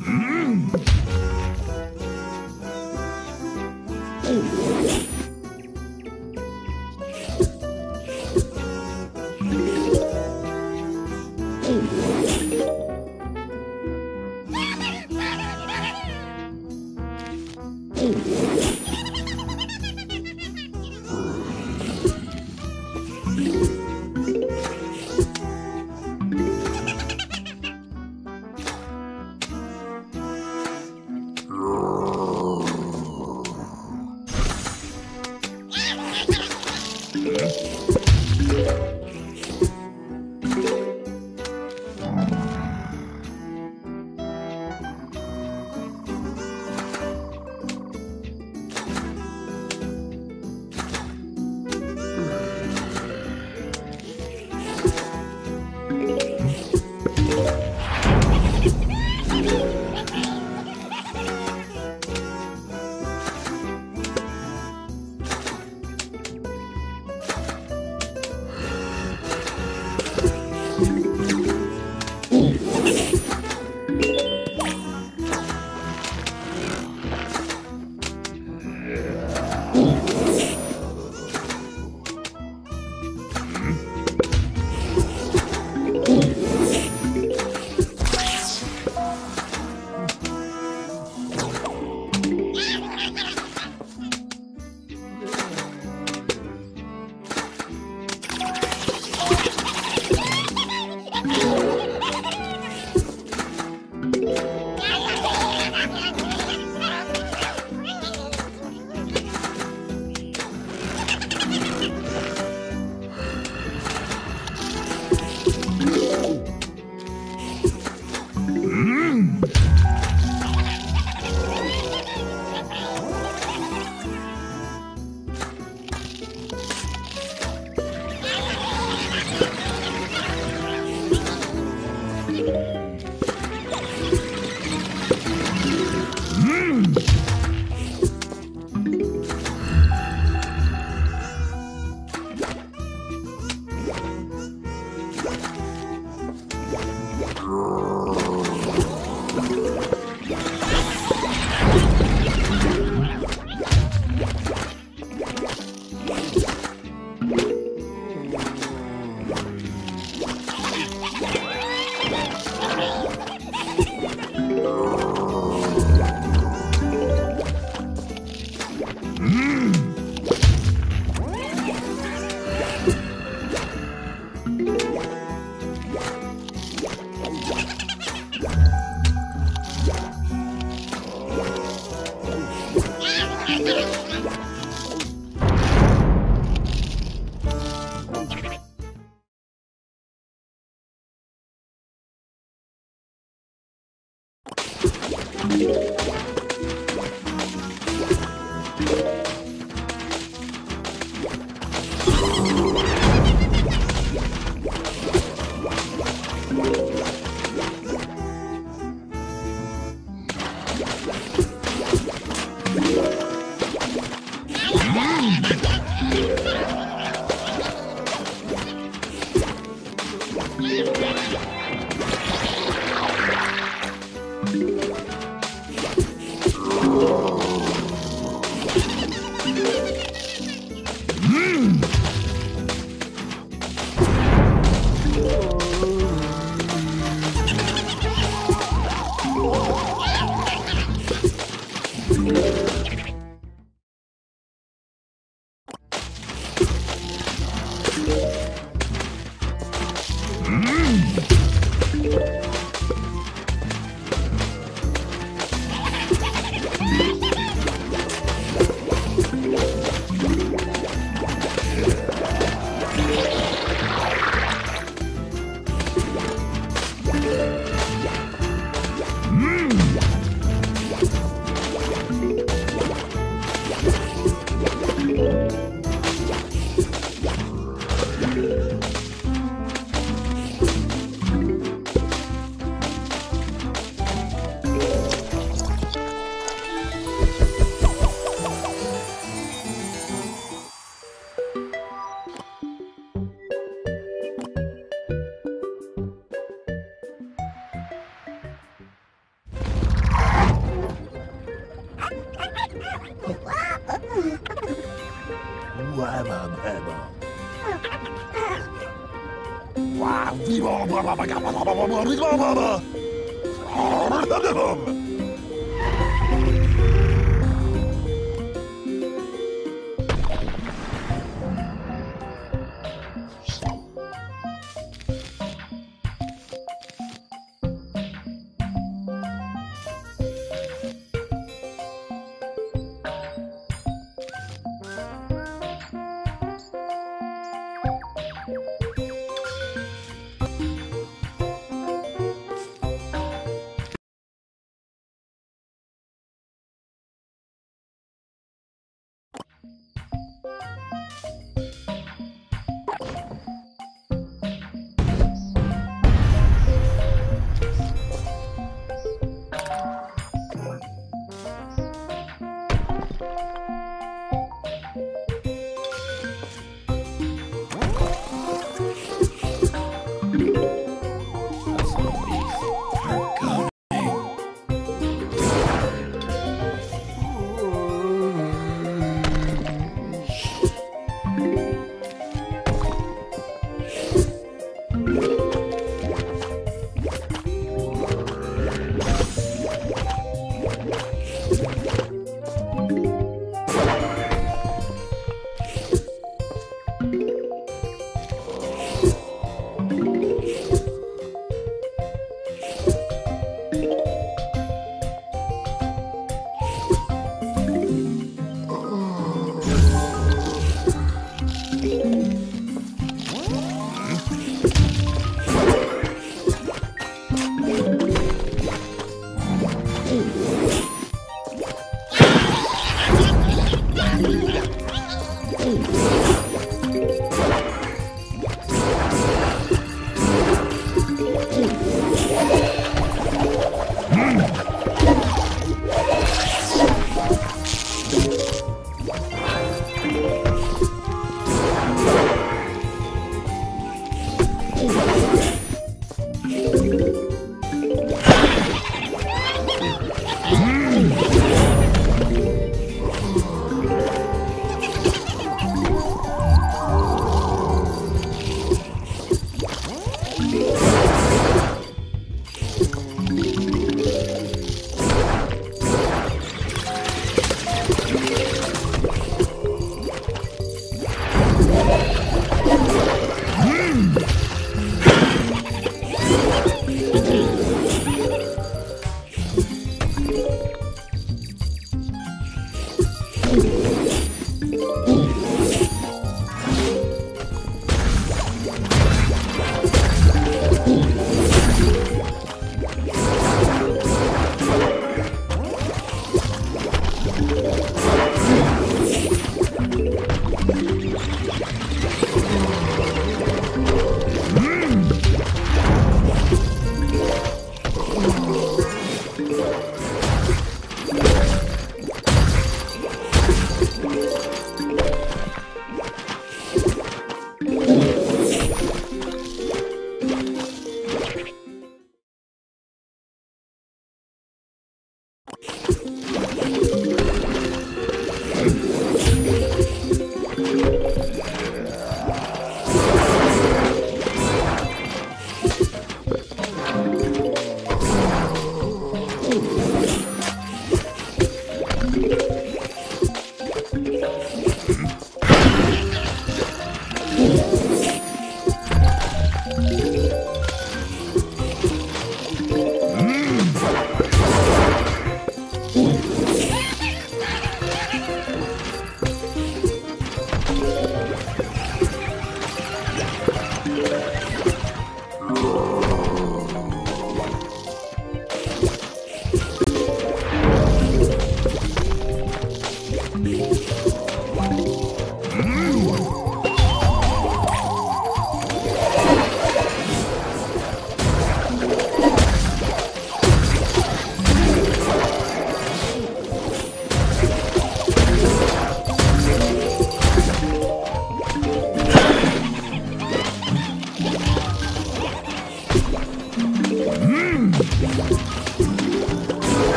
Mm.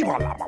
Viva la